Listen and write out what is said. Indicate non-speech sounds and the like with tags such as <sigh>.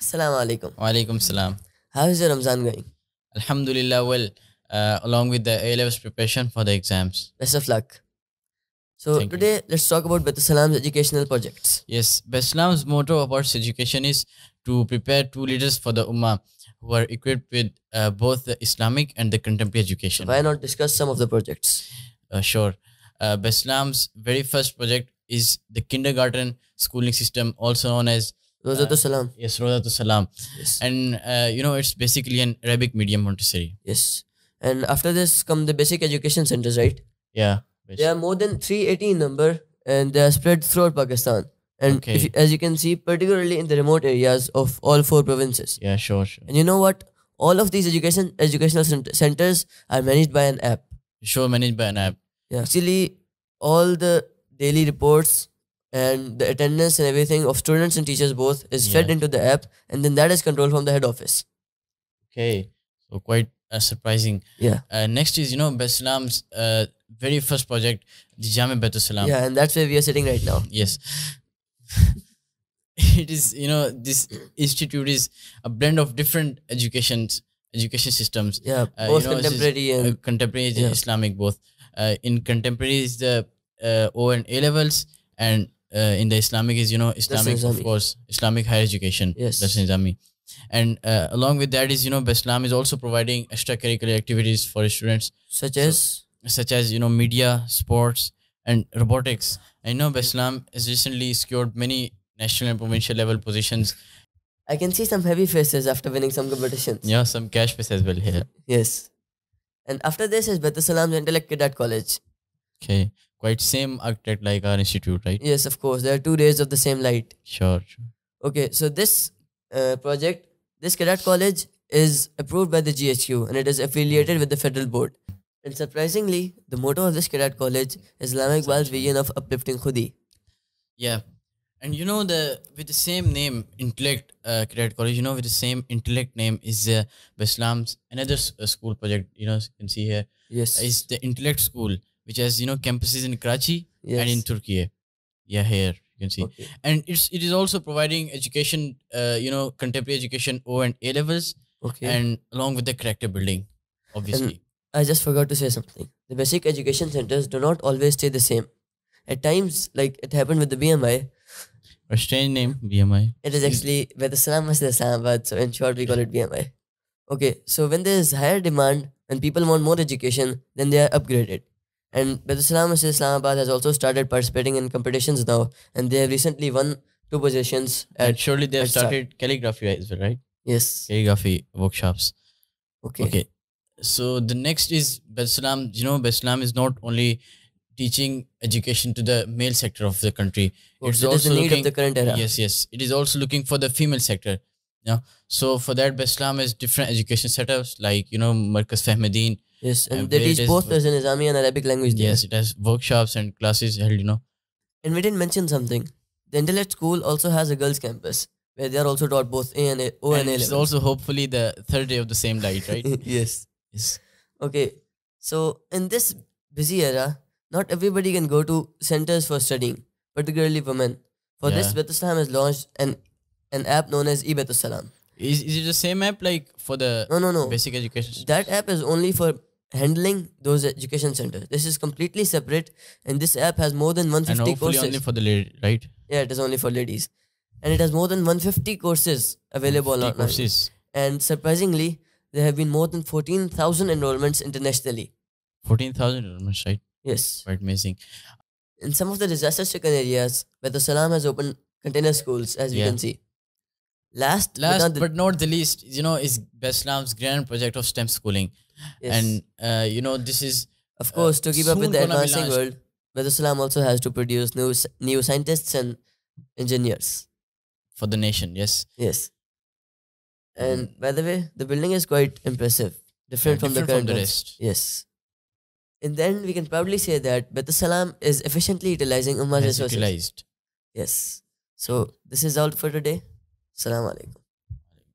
Assalamu alaikum. Walaikum salam. How is your Ramzan going? Alhamdulillah, well, uh, along with the A levels preparation for the exams. Best of luck. So Thank you. today let's talk about Baitussalam's educational projects. Yes, Beslam's motto about education is to prepare two leaders for the Ummah who are equipped with uh, both the Islamic and the contemporary education. Why not discuss some of the projects? Uh, sure. Uh, Beslam's very first project is the kindergarten schooling system, also known as Rozatul Uh, Salam. Yes, Rodatul Salam. Yes. And, uh, you know, it's basically an Arabic medium Montessori. Yes. And after this come the basic education centers, right? Yeah. They are more than 380 in number and they are spread throughout Pakistan. And Okay. you- as you can see, particularly in the remote areas of all four provinces. Yeah, sure, sure. And you know what? All of these education educational cent- centers are managed by an app. Sure, managed by an app. Yeah. Actually, all the daily reports and the attendance and everything of students and teachers both is fed Yeah. into the app, and then that is controlled from the head office. Okay, so quite uh, surprising. Yeah. Uh, next is you know Beslam's uh, very first project, the Baitussalam. Yeah, and that's where we are sitting right now. Yes. <laughs> it is you know this institute is a blend of different educations education systems. Yeah, Uh, both you know, is, contemporary Uh, and contemporary Yeah. Islamic both. Uh, in contemporary is the uh, O and A levels, and uh, in the Islamic is you know Islamic of course Islamic higher education. Yes. that's Nizami. And uh, along with that is you know Beslam is also providing extracurricular activities for students such So- as such as you know media, sports, and robotics. I know Beslam has recently secured many national and provincial level positions. I can see some heavy faces after winning some competitions. Yeah, some cash prize as well here. Yes. And after this is Baitussalam's Intellect Cadet College. Okay, quite same architect like our institute, right? Yes, of course. There are two rays of the same light. Sure. sure. Okay, so this uh, project, this cadet college is approved by the GHQ and it is affiliated with the federal board. And surprisingly, the motto of this cadet college is Islamic Iqbal's vision of uplifting Khudi. Yeah. And you know the with the same name, Intellect uh, Cadet College. You know with the same Intellect name is uh, Beslam's another s- uh, school project. You know you can see here Yes. is the Intellect School, which has you know campuses in Karachi yes. and in Turkey. Yeah, here you can see. Okay. and it's it is also providing education uh, you know contemporary education o and a levels okay. and along with the character building obviously I just forgot to say something. The basic education centers do not always stay the same. At times, like it happened with the BMI, a strange name bmi it is actually where the Salam Masjid Islamabad, so in short, we call it BMI. Okay, so when there is higher demand, when people want more education, then they are upgraded. And Masjid Islamabad has also started participating in competitions now, and they have recently won two positions and surely they have at start. started calligraphy as well right yes. calligraphy workshops Okay. okay so the next is beslam you know beslam is not only teaching education to the male sector of the country Oh, it's so it is the also need looking of the current era. yes yes it is also looking for the female sector yeah so for that beslam has different education setups like you know marcus fahmadeen Yes, and And they teach both as an Islamic and Arabic language. there. Yes, it has workshops and classes held, you know. And we didn't mention something. The Intellect School also has a girls' campus where they are also taught both A and A, O and, and A it's levels. also hopefully the third day of the same light, right? <laughs> yes. yes. Okay. So in this busy era, not everybody can go to centers for studying, particularly women. For this, Yeah. Baitussalam has launched an an app known as Salam. Is, is it the same app like for the No, no, no. basic education? That app is only for handling those education centers. This is completely separate, and this app has more than and 150 hopefully courses. only for the lady, right? yeah, it is only for ladies, and it has more than 150 courses available 50 online. courses. And surprisingly, there have been more than 14,000 enrollments internationally. 14,000 almost, right? Yes. Quite amazing. In some of the disaster stricken areas, where the Salam has opened container schools, as we Yeah. can see. Last, but Last not the- but not the least, you know, is Beslam's grand project of STEM schooling. Yes. And, uh, you know, this is of course, to keep up with the advancing world, where the Salam also has to produce new, new scientists and engineers. for the nation, yes. Yes. And by the way, the building is quite impressive, different Yeah, from the different current from the rest. Yes. And then we can proudly say that Baitussalam is efficiently utilizing Ummah's Has resources. utilized. Yes. So this is all for today. Assalamu alaikum.